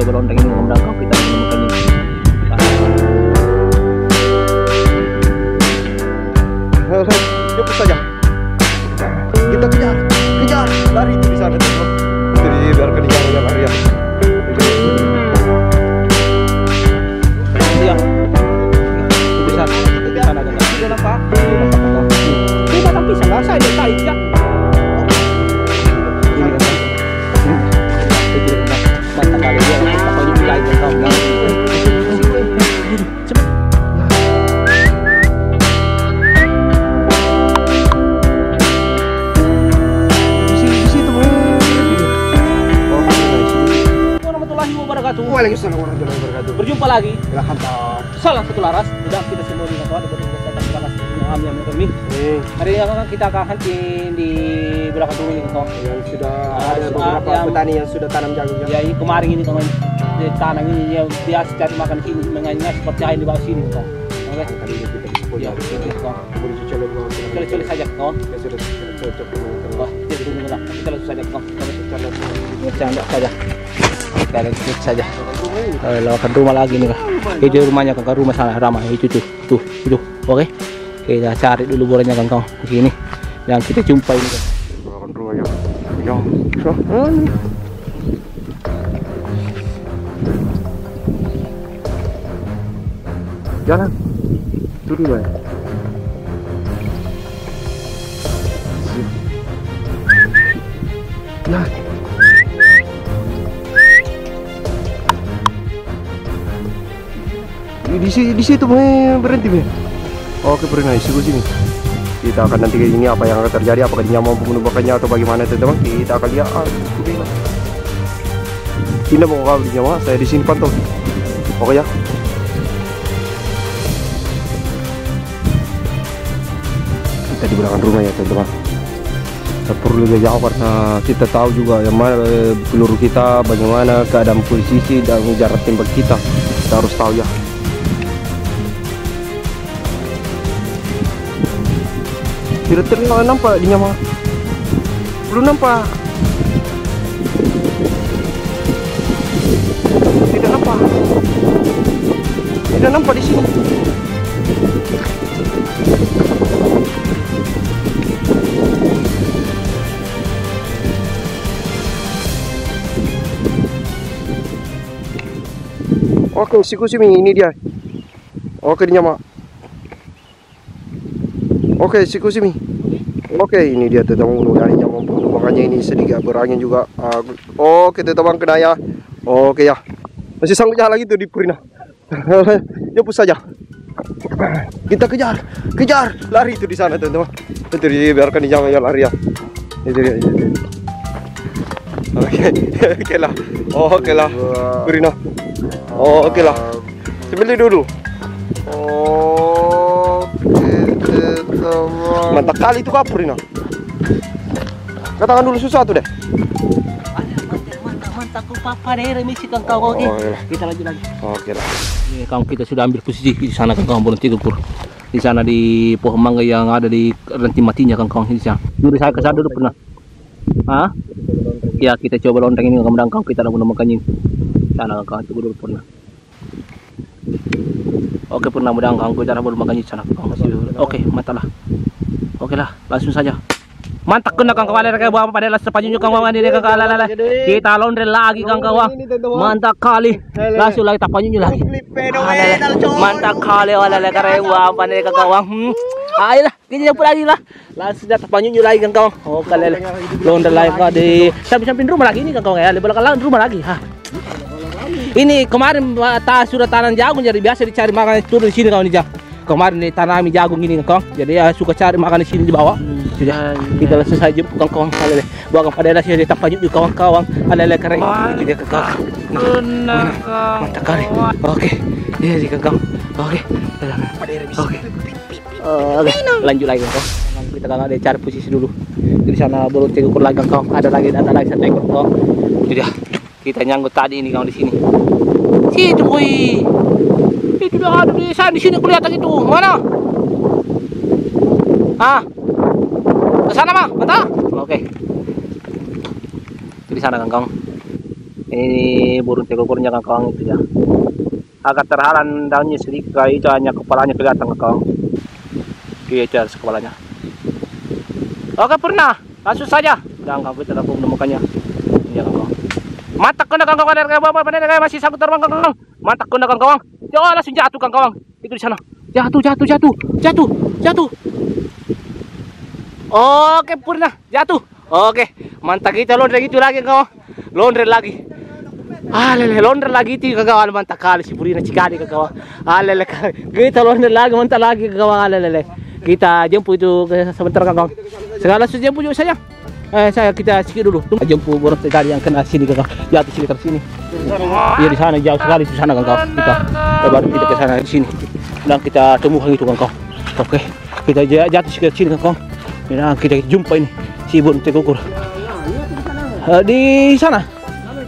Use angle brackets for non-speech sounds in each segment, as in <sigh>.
coba lonteng ini kemudian kau kita menemukannya Jemput saja. Kita kejar, kejar, lari itu di sana. Itu di jalan lari ya. Waalaikumsalam warahmatullahi wabarakatuh. berjumpa lagi. Pak. salam satu laras. Sudah kita semua di kawan bersama satu laras yang yang kami Eh, hari ini kita akan hunting di belakang rumah ini kawan yang sudah Ah, ada beberapa yang- petani yang sudah tanam jagung ya. ya ini kemarin ini kawan di tanah ini ya biasa cari makan sini mengenai seperti air di bawah sini kawan oke? Kali ini kita di ya kawan Boleh dicoba dulu. coba saja kawan Ya sudah cocok wah lah kita langsung saja kawan bercanda saja kita lanjut saja Eh, lawakan rumah lagi nih kak itu rumahnya kakak rumah sana ramai itu tuh tuh itu oke kita cari dulu bolanya kang kang di sini yang kita jumpa ini kan Lawan rumah ya. Ya. So. Jalan. Itu dulu ya. Di, di, si- di situ berhenti me. Oke pernah isi sini. Kita akan nanti ini apa yang akan terjadi apakah dia mampu menumbangkannya atau bagaimana teman-teman kita akan lihat. Ah. Tidak mau kau nyawa, saya di sini pantau. Oke ya. Kita di belakang rumah ya teman-teman. Perlu jauh karena kita tahu juga yang mana eh, peluru kita, bagaimana keadaan posisi dan jarak tembak kita. Kita harus tahu ya. Tidak terlihat nampak di nyawa. Belum nampak. Tidak nampak. Tidak nampak di sini. Oke, siku sini ini dia. Oke, di nyawa. Oke, siku sini. Oke, ini dia teman mudah yang mampu makanya ini sedikit berangin juga. Ah, oke, teman kena ya. Oke ya. Masih sanggup jalan lagi tuh di Purina. <laughs> Jemput saja. Kita kejar, kejar, lari itu di sana teman-teman. Itu biarkan di jalan ya lari ya. Itu dia. Oke, <laughs> oke lah. Oke lah, Purina. Oke lah. Sembelih dulu. Oke, Mantap kali itu kapur ini. Katakan dulu susah tuh deh. mantap mantap ku papa deh remisi kang kau oke Oh, iya. kita lanjut lagi Oke lah. ini kang kita sudah ambil posisi di sana kang kang berhenti pur di sana di pohon mangga yang ada di ranting matinya kang kang di sana dulu saya ke sana dulu pernah Hah? Ya kita coba lonteng ini kang kita langsung menemukannya sana kang kang itu dulu pernah Oke pernah mudah kang kita belum makannya sana kang masih oke mantap lah oke lah langsung saja Mantap kena kang kawale kayak bawa pada las sepanjang kang kawan ini kang kalala. Kita laundry lagi kang kawan. Mantap kali. Langsung lagi tapanyo lagi. Alala, Mantap kali wala la kare wa pane kang kawan. Hmm. Ayolah, kita jumpa lagi lah. Langsung dah tapanyo lagi kang kawan. Oh kalala. Laundry lagi kang di samping-samping rumah lagi ini kang kawan ya. Di belakang rumah lagi. Ha. Ini kemarin ta sudah tanam jagung jadi biasa dicari makan turun di sini kawan ini Kemarin ditanami jagung ini kang. Jadi ya suka cari makan di sini di bawah. Sudah kita langsung saja bukan kawan kalale. Bukan pada nasi di tapanyo di kawan-kawan. Alala kare. Itu dia kang kawan. Mantap kali. Oke. Iya sih kang. Oke. Oke. Oke. Lanjut lagi kang. Kita kang ada cari posisi dulu. Di sana baru tiga ekor lagi kang. Ada lagi ada lagi satu ekor kang. Itu dia. Kita nyangkut tadi ini kang di sini. Situ. Itu dah ada di sana di sini kelihatan itu. Mana? Ah. Ke sana mah, mata. Oke. Itu di sana kang kang. Ini burung tekokurnya kan kawan itu ya. Agak terhalang daunnya sedikit itu hanya kepalanya kelihatan kan kawan. Oke, itu harus kepalanya. Oke pernah, langsung saja. Dan kawan kita dapat menemukannya. Iya kan kawan. Mantap kena kawan kawan dari bawah pada masih sangkut terbang kawan kawan. Mantap kena kawan kawan. Ya langsung jatuh kawan kawan. Itu di sana. Jatuh jatuh jatuh jatuh jatuh. Oke pernah jatuh. Oke, mantap kita laundry itu lagi kawan. Laundry lagi. Ah lele laundry lagi itu kawan mantap kali si Purina cikari kawan. Ah lele kita laundry lagi mantap lagi kawan lele. Kita jemput itu sebentar kawan. Segala sesuatu jemput juga saya. Eh saya kita sikit dulu. Jemput burung tadi yang kena sini kawan. Jatuh sini ke sini. Iya di sana jauh sekali di sana kawan. Kita baru kita ke sana di sini. Dan kita temukan itu kawan. Oke, kita jatuh ke sini kawan. Dan kita jumpa ini si burung tekukur. Eh, di sana.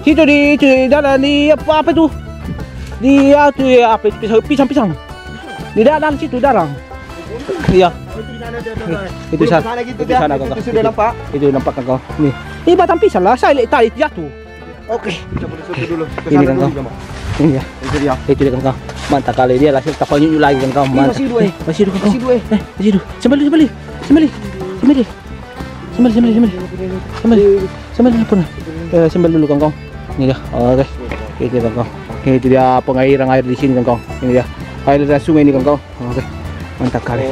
Situ di itu di dalam di apa apa itu? Di ya, itu ya, apa itu pisang pisang pisang. Di dalam situ dalam. Iya. Itu sana. gitu Itu sana Itu kakak. sudah Itu- nampak. Itu nampak kakak. Nih. Ini batang pisang lah. Saya lihat tadi jatuh. Oke. Dulu. Ke Ini sana kan dulu, kau. Gamal. Ini ya. Itu dia. Itu dia kakak. Mantap kali dia langsung tak nyunyu lagi kakak. Mantap. masih dua, eh. Eh, Masih dua. Masih dua, eh. Masih dua. Sembeli sembeli. Sembeli. Sembeli. Sembeli sembeli sembeli. Sembeli. Sembeli nah? Eh, sembeli dulu kakak. Ini dia. Oke. Itu dia kakak. Itu dia pengairan air di sini kakak. Ini dia. Air dari sungai ini kakak. Oke. Mantap kali.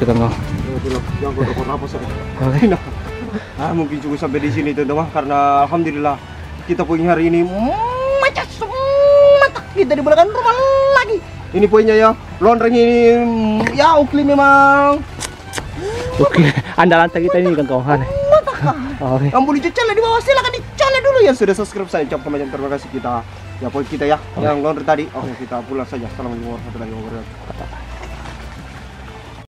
Itu kakak. Yang kau dapat apa sih? Oke. <laughs> Nah, ah, mungkin cukup sampai di sini teman-teman karena alhamdulillah kita punya hari ini macam mantap kita di belakang rumah lagi. Ini poinnya ya, laundry ini mm, ya ukli memang. Oke. Andalan kita ini kakak. Oke. Yang boleh channel di bawah silakan dicolek dulu yang sudah subscribe saya ucapkan banyak terima kasih kita ya poin kita ya yang laundry tadi. Oke kita pulang saja. Assalamualaikum warahmatullahi wabarakatuh.